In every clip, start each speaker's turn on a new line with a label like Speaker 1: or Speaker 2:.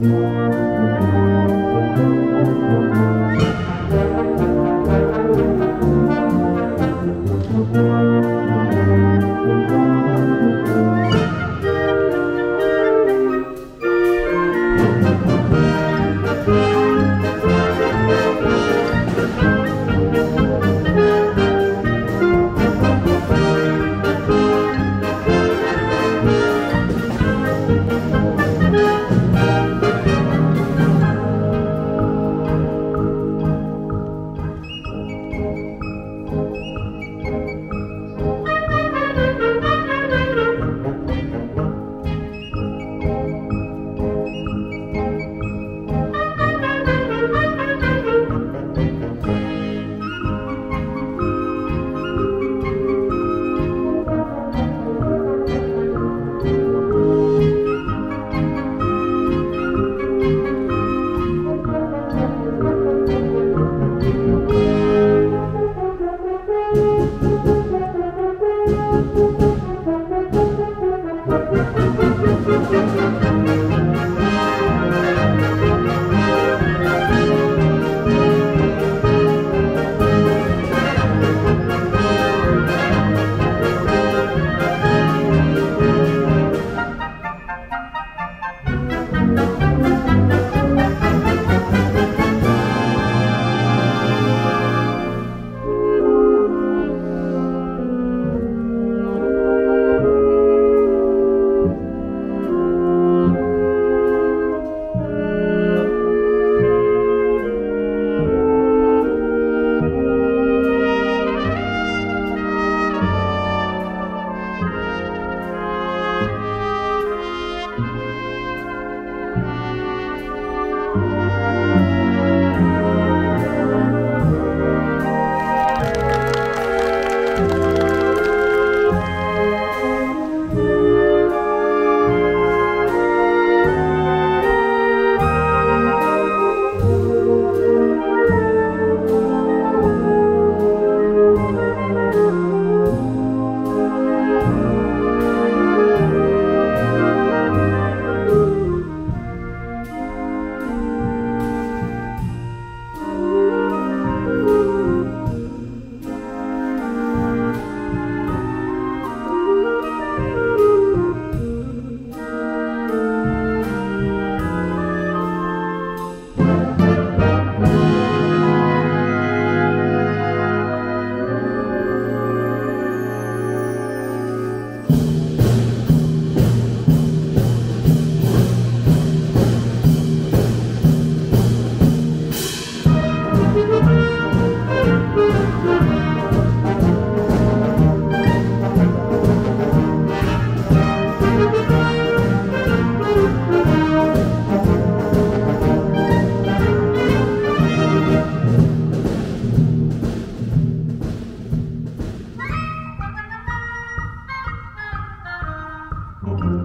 Speaker 1: Música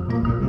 Speaker 1: Thank you.